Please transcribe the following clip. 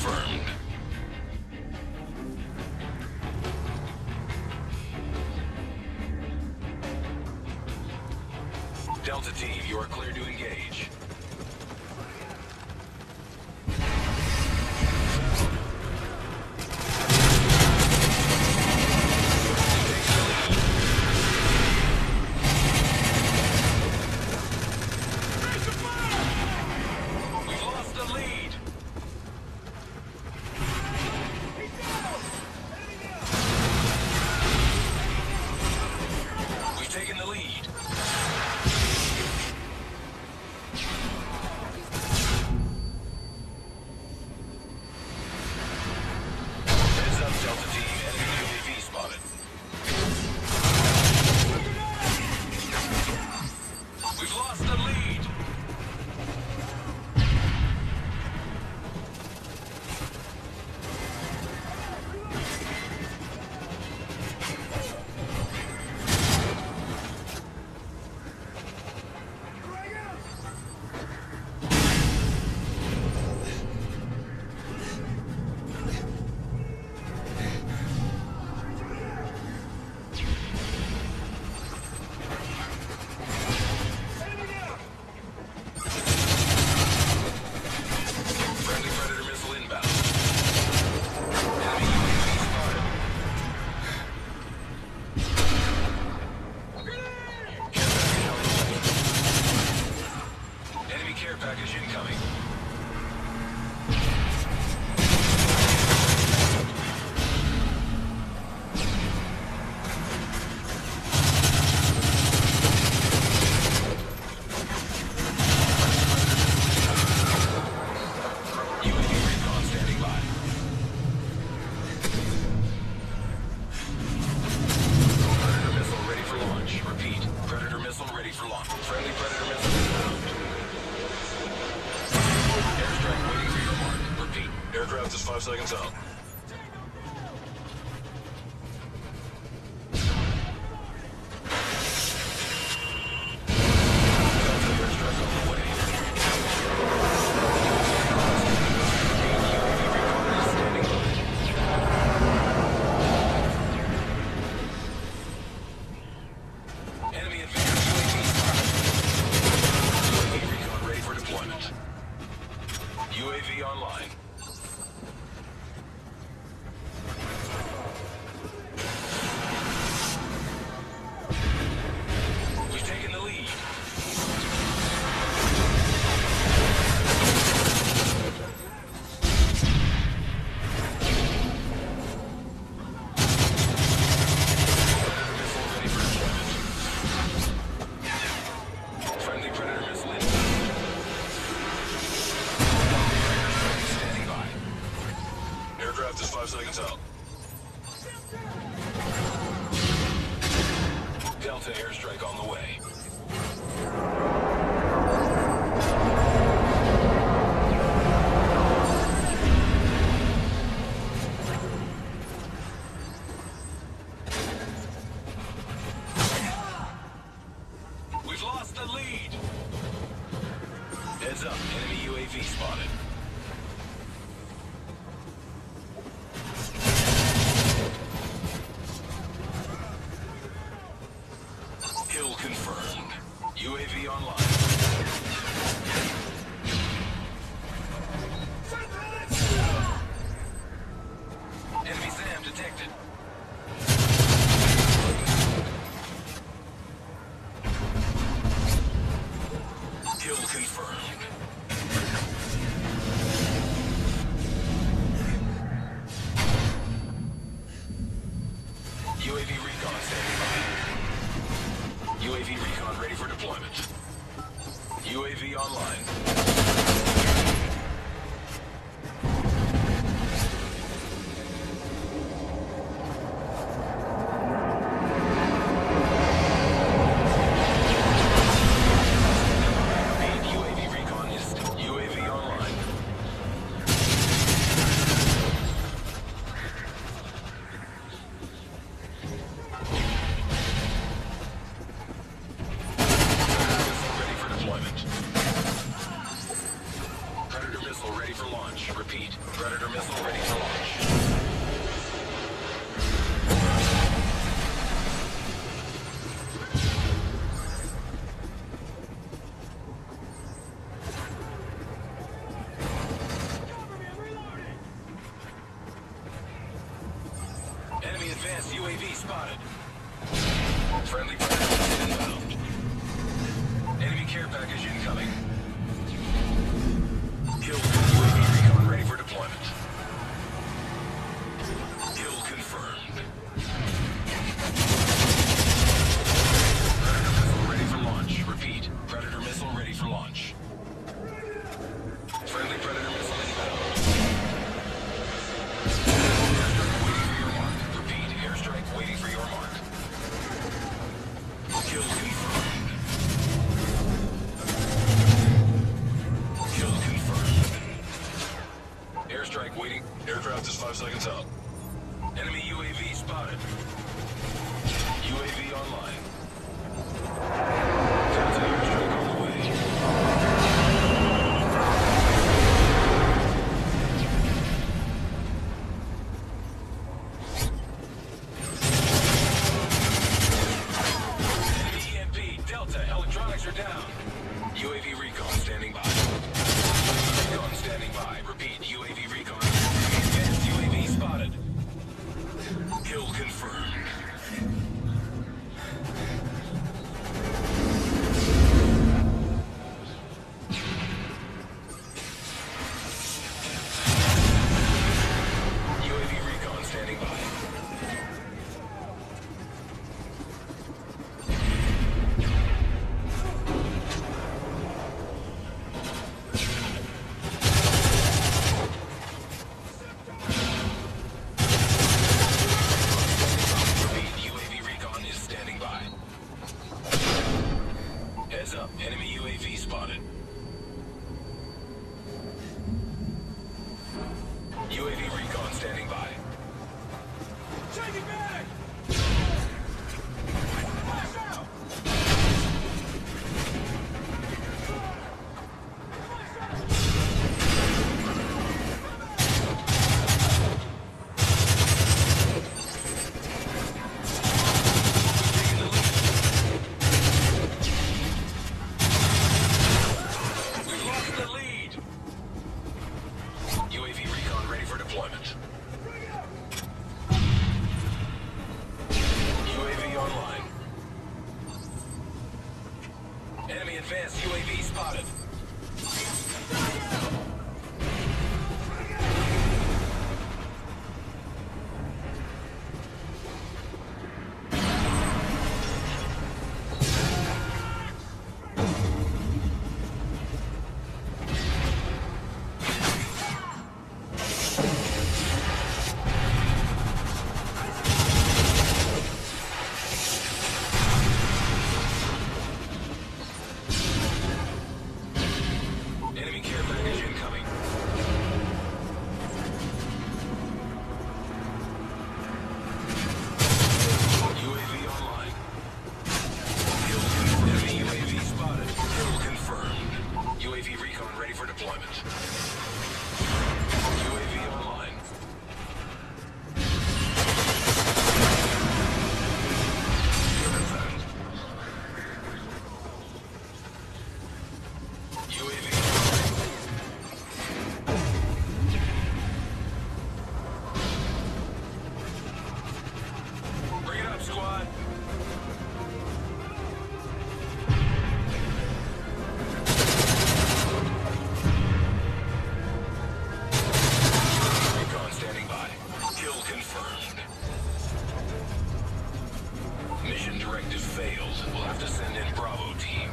confirmed. Delta team, you are clear to engage. seconds out. Captain's five seconds out. Delta airstrike on the way. confirmed. UAV online. Aircraft is five seconds out. Enemy UAV spotted. UAV online. Advanced UAV recon ready for deployment. Mission directive failed. We'll have to send in Bravo team.